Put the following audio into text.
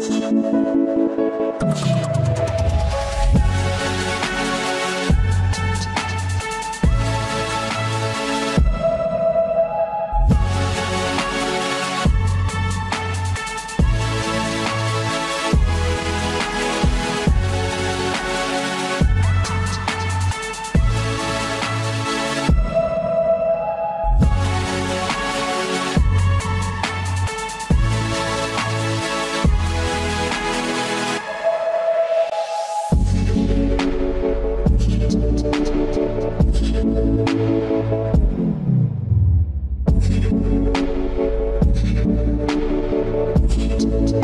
フフフフ。